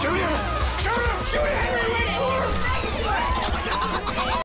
Shoot him! Shoot him! Shoot him!